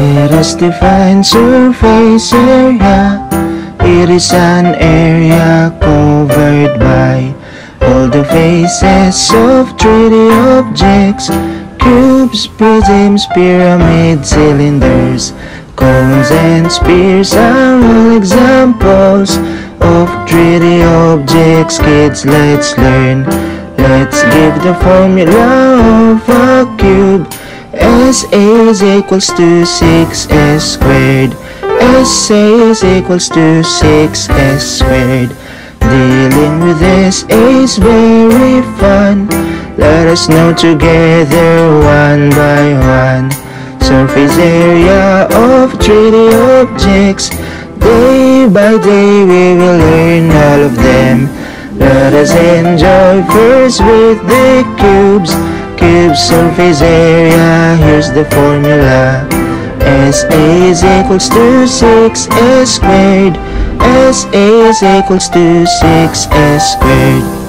is defined surface area. It is an area covered by all the faces of 3D objects. Cubes, prisms, pyramids, cylinders, cones and spheres are all examples of 3D objects. Kids, let's learn. Let's give the formula of. SA is equals to 6S squared. SA is equals to 6S squared. Dealing with this is very fun. Let us know together one by one. Surface area of 3D objects. Day by day we will learn all of them. Let us enjoy first with the cubes. Surface area, here's the formula. SA is equals to 6S squared. SA is equals to 6S squared.